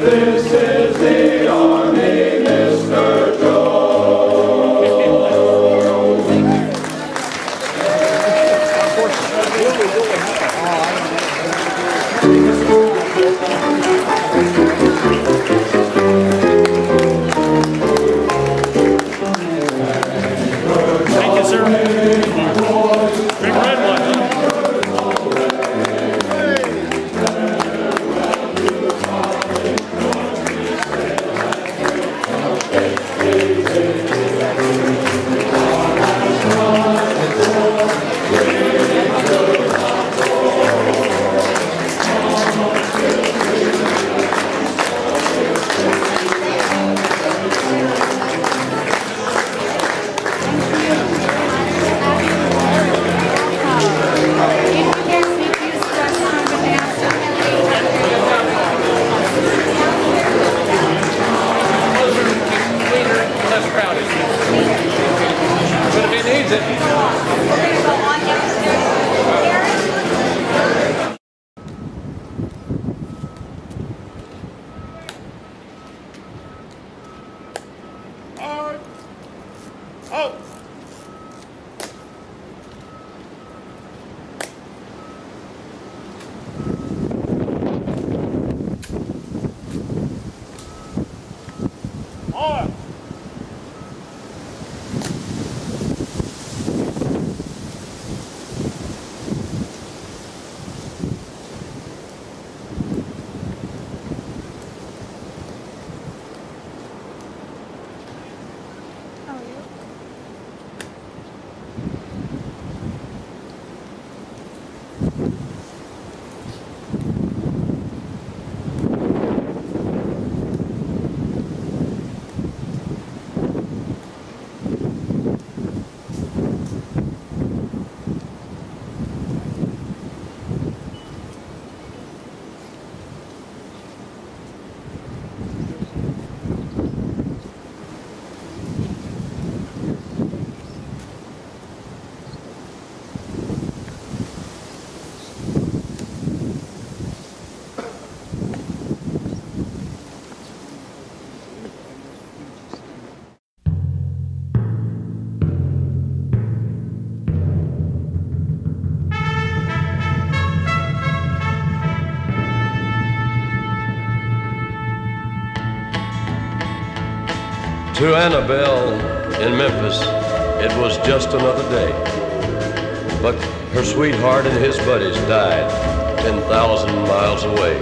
This is needs it. We're gonna go on To Annabelle in Memphis, it was just another day. But her sweetheart and his buddies died 10,000 miles away.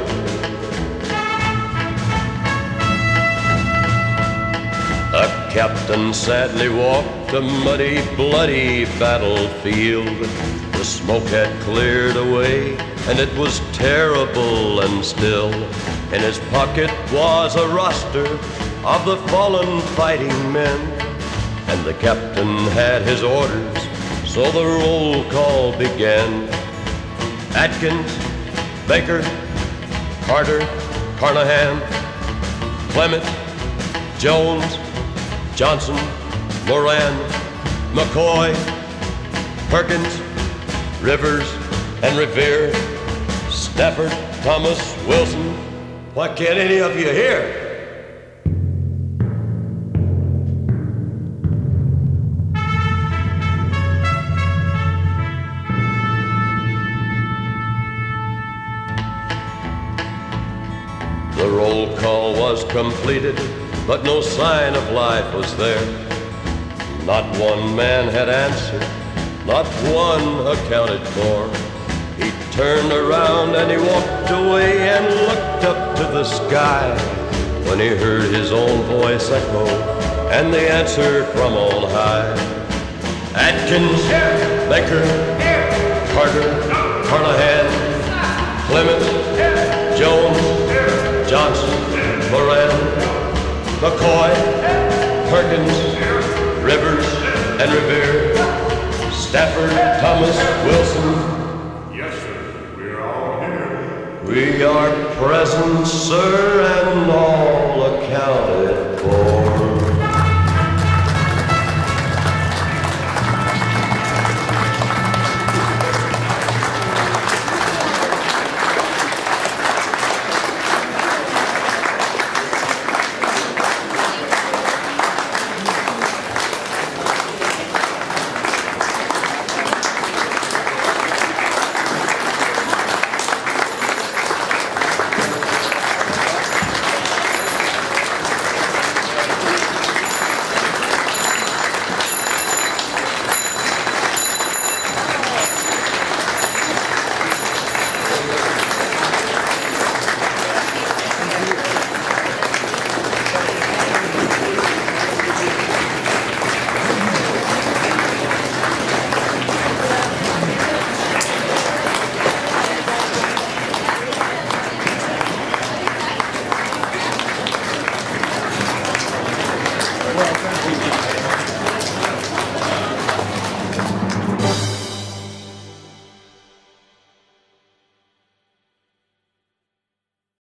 A captain sadly walked a muddy, bloody battlefield. The smoke had cleared away, and it was terrible and still. In his pocket was a roster of the fallen fighting men, and the captain had his orders, so the roll call began. Atkins, Baker, Carter, Carnahan, Clement, Jones, Johnson, Moran, McCoy, Perkins, Rivers, and Revere, Stafford, Thomas, Wilson. Why can't any of you hear? The roll call was completed, but no sign of life was there. Not one man had answered, not one accounted for. He turned around and he walked away and looked up to the sky when he heard his own voice echo and the answer from on high. Atkins, Baker, Carter, Carnahan, Clement, Jones, Johnson, Moran, McCoy, Perkins, Rivers, and Revere, Stafford, Thomas, Wilson. Yes, sir. We're all here. We are present, sir, and all accounted for.